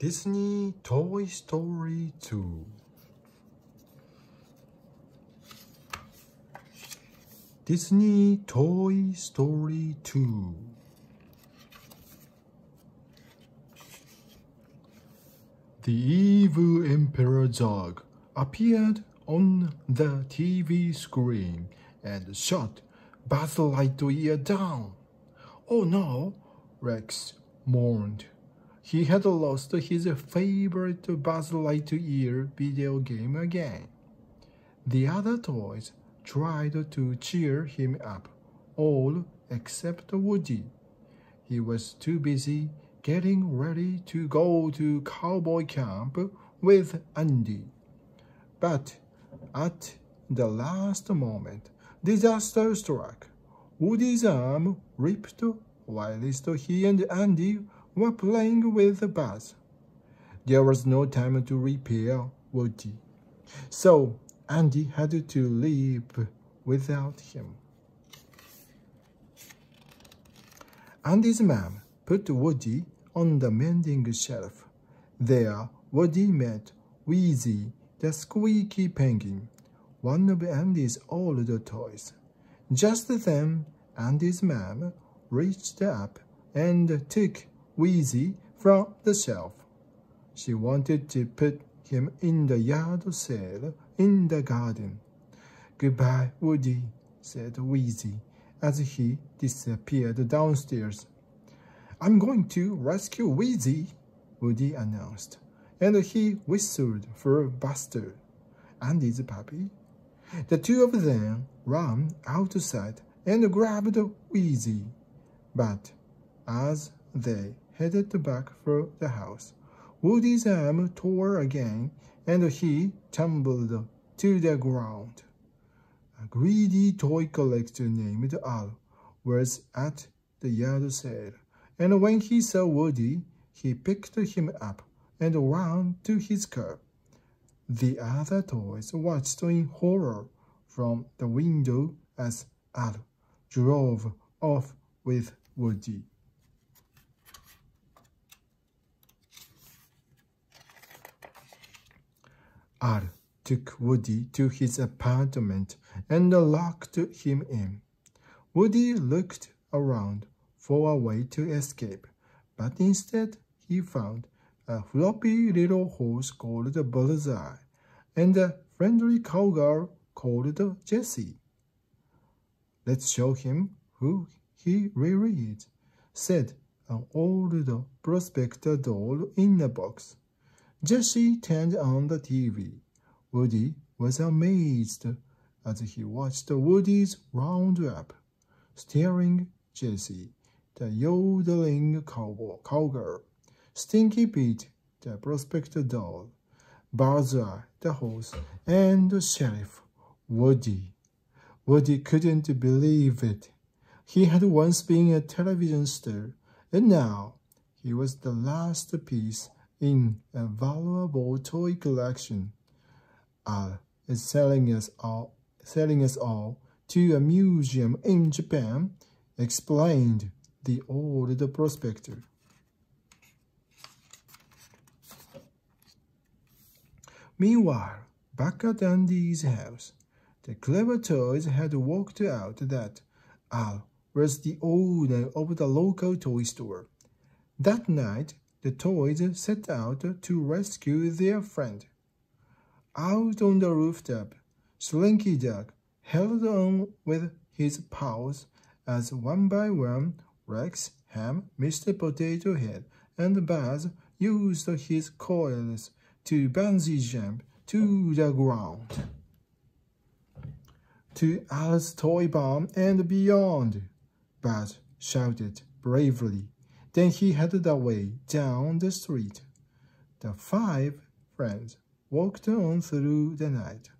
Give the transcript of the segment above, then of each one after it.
Disney Toy Story 2 Disney Toy Story 2 The evil Emperor Zurg appeared on the TV screen and shot Buzz Lightyear down. Oh no, Rex mourned. He had lost his favorite Buzz Lightyear video game again. The other toys tried to cheer him up, all except Woody. He was too busy getting ready to go to cowboy camp with Andy. But at the last moment, disaster struck. Woody's arm ripped whilst he and Andy were playing with the bus. There was no time to repair Woody, so Andy had to leave without him. Andy's mom put Woody on the mending shelf. There, Woody met Wheezy, the squeaky penguin, one of Andy's older toys. Just then, Andy's mom reached up and took Wheezy from the shelf. She wanted to put him in the yard sale in the garden. Goodbye, Woody, said Wheezy as he disappeared downstairs. I'm going to rescue Wheezy, Woody announced, and he whistled for Buster, Andy's puppy. The two of them ran outside and grabbed Wheezy, but as they headed back for the house, Woody's arm tore again and he tumbled to the ground. A greedy toy collector named Al was at the yard sale, and when he saw Woody, he picked him up and ran to his car. The other toys watched in horror from the window as Al drove off with Woody. Al took Woody to his apartment and locked him in. Woody looked around for a way to escape, but instead he found a floppy little horse called Bullseye and a friendly cowgirl called Jessie. Let's show him who he really is, said an old prospector doll in a box. Jessie turned on the TV. Woody was amazed as he watched Woody's roundup, staring Jessie, the yodeling cowboy, cowgirl, Stinky Pete, the prospector doll, Buzzard, the horse, and the sheriff, Woody. Woody couldn't believe it. He had once been a television star, and now he was the last piece in a valuable toy collection. Is selling us all, selling us all to a museum in Japan, explained the old prospector. Meanwhile, back at Andy's house, the clever toys had worked out that Al was the owner of the local toy store. That night, the toys set out to rescue their friend. Out on the rooftop, Slinky Dog held on with his paws as one by one Rex, Ham, Mr. Potato Head, and Buzz used his coils to bungee jump to the ground. To Al's toy barn and beyond, Buzz shouted bravely. Then he headed away down the street. The five friends walked on through the night.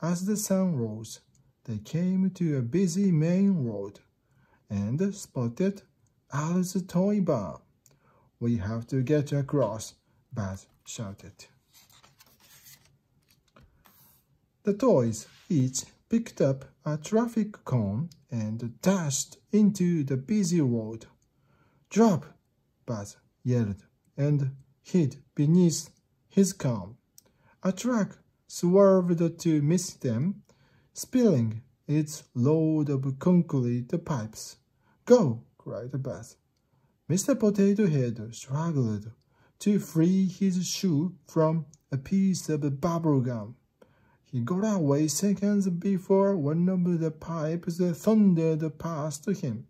As the sun rose, they came to a busy main road and spotted Al's toy barn. We have to get across, Buzz shouted. The toys each picked up a traffic cone and dashed into the busy road. Drop! Buzz yelled, and hid beneath his calm. A truck swerved to miss them, spilling its load of concrete pipes. Go! cried Buzz. Mr. Potato Head struggled to free his shoe from a piece of bubble gum. He got away seconds before one of the pipes thundered past him.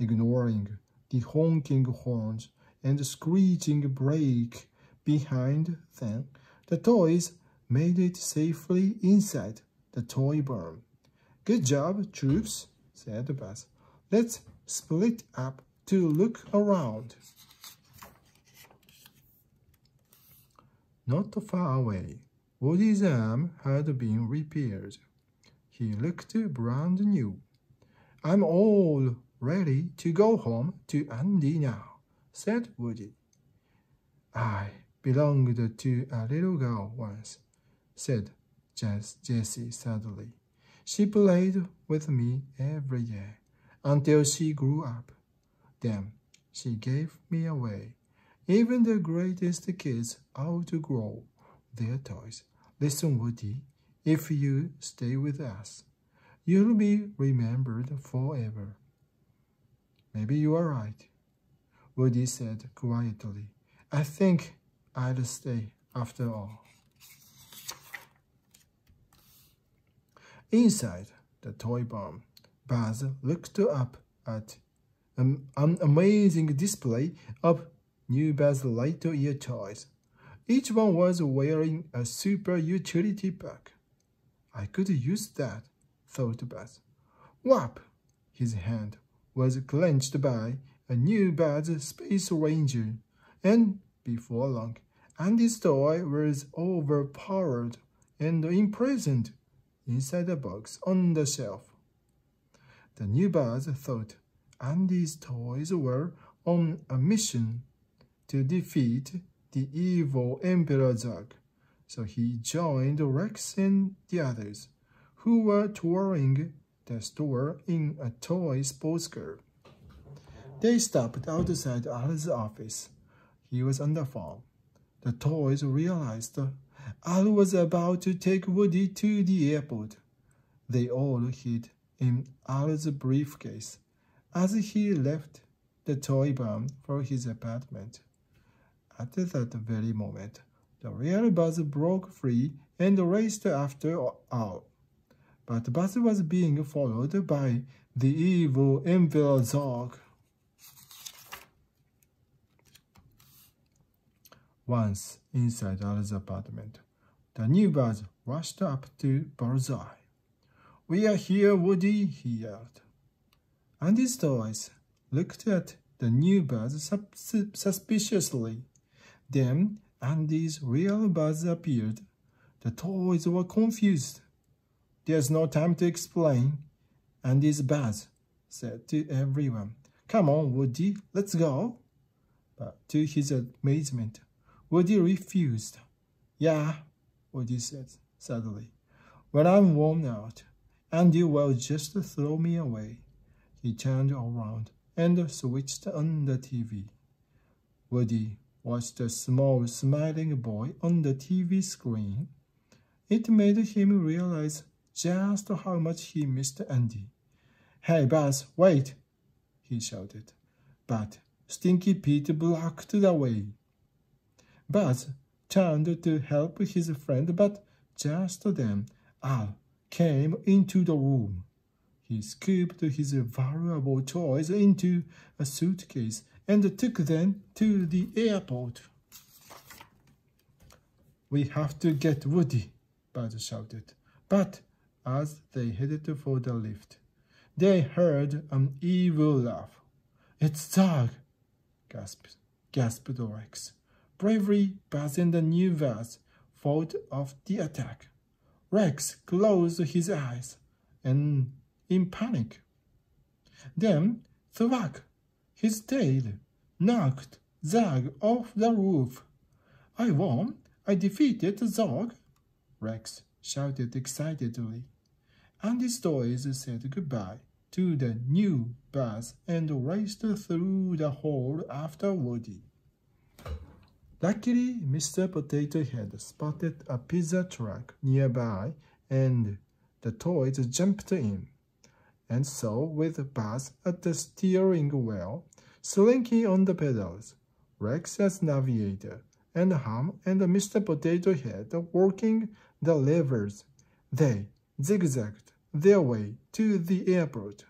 Ignoring the honking horns and the screeching brake behind them, the toys made it safely inside the toy barn. Good job, troops, said Buzz. Let's split up to look around. Not far away, Woody's arm had been repaired. He looked brand new. I'm all ready to go home to Andy now, said Woody. I belonged to a little girl once, said Jess, Jessie sadly. She played with me every year until she grew up. Then she gave me away. Even the greatest kids outgrow their toys. Listen, Woody, if you stay with us, you'll be remembered forever. Maybe you are right, Woody said quietly. I think I'll stay after all. Inside the toy barn, Buzz looked up at an, amazing display of new Buzz Lightyear toys. Each one was wearing a super utility pack. I could use that, thought Buzz. Whap! His hand was clenched by a new Buzz Space Ranger, and before long, Andy's toy was overpowered and imprisoned inside a box on the shelf. The new Buzz thought Andy's toys were on a mission to defeat the evil Emperor Zurg, so he joined Rex and the others, who were touring the store in a toy sports car. They stopped outside Al's office. He was on the phone. The toys realized Al was about to take Woody to the airport. They all hid in Al's briefcase as he left the toy barn for his apartment. At that very moment, the real Buzz broke free and raced after Al. But Buzz was being followed by the evil Emperor Zurg. Once inside Al's apartment, the new Buzz rushed up to Bullseye. We are here, Woody, he yelled. Andy's toys looked at the new Buzz suspiciously. Then Andy's real Buzz appeared. The toys were confused. There's no time to explain. Andy's bad, said to everyone, Come on, Woody, let's go. But to his amazement, Woody refused. Yeah, Woody said sadly. When I'm worn out, Andy will just throw me away. He turned around and switched on the TV. Woody watched a small smiling boy on the TV screen. It made him realize just how much he missed Andy. Hey, Buzz, wait, he shouted. But Stinky Pete blocked the way. Buzz turned to help his friend, but just then Al came into the room. He scooped his valuable toys into a suitcase and took them to the airport. We have to get Woody, Buzz shouted. But as they headed for the lift, they heard an evil laugh. It's Zurg, gasped, gasped Rex. Bravely, Buzz and the new Buzz fought off the attack. Rex closed his eyes and in panic. Then thwack his tail knocked Zurg off the roof. I won! I defeated Zurg! Rex shouted excitedly. And the toys said goodbye to the new Buzz and raced through the hall after Woody. Luckily, Mr. Potato Head spotted a pizza truck nearby and the toys jumped in. And so, with Buzz at the steering wheel, Slinky on the pedals, Rex as navigator, and Ham and Mr. Potato Head working the levers, they zigzagged their way to the airport.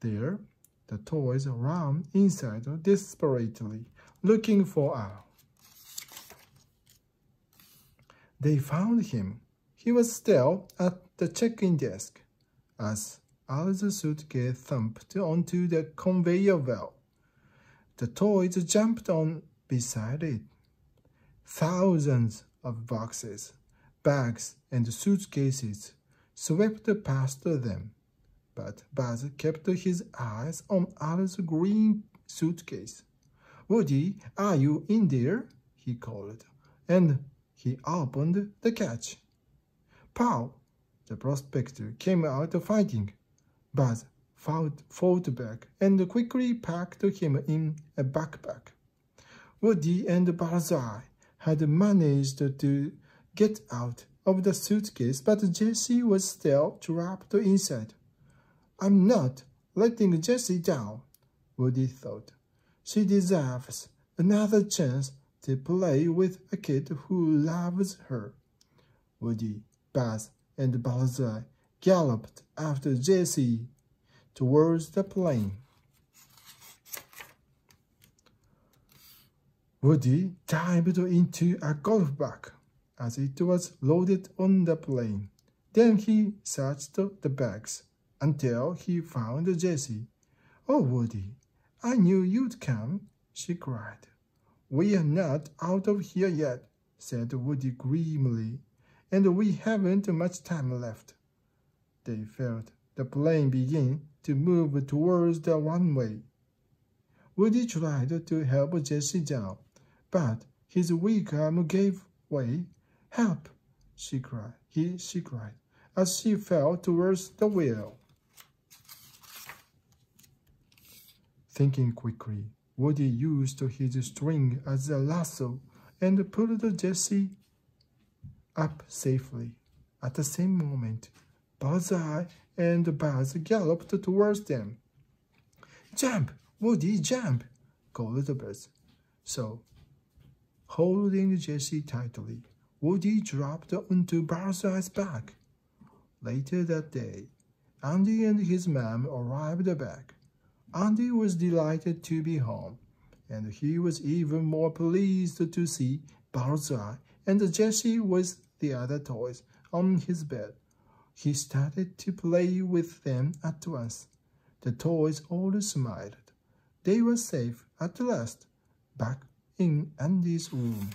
There, the toys ran inside desperately, looking for Al. They found him. He was still at the check-in desk as Al's suitcase thumped onto the conveyor belt. The toys jumped on beside it. Thousands of boxes, bags, and suitcases swept past them, but Buzz kept his eyes on Alice's green suitcase. Woody, are you in there? he called, and he opened the catch. Pow! The prospector came out fighting. Buzz fought, fought back and quickly packed him in a backpack. Woody and Bullseye had managed to get out of the suitcase, but Jessie was still trapped inside. I'm not letting Jessie down, Woody thought. She deserves another chance to play with a kid who loves her. Woody, Buzz, and Bullseye galloped after Jessie towards the plane. Woody dived into a golf bag as it was loaded on the plane. Then he searched the bags until he found Jessie. Oh, Woody, I knew you'd come, she cried. We are not out of here yet, said Woody grimly, and we haven't much time left. They felt the plane begin to move towards the runway. Woody tried to help Jessie down, but his weak arm gave way. Help! she cried. He, she cried, as she fell towards the wheel. Thinking quickly, Woody used his string as a lasso and pulled Jessie up safely. At the same moment, Bullseye and Buzz galloped towards them. Jump, Woody, jump, called Buzz. So, holding Jessie tightly, Woody dropped onto Bullseye's back. Later that day, Andy and his mom arrived back. Andy was delighted to be home, and he was even more pleased to see Bullseye and Jessie with the other toys on his bed. He started to play with them at once. The toys all smiled. They were safe at last, back in Andy's room.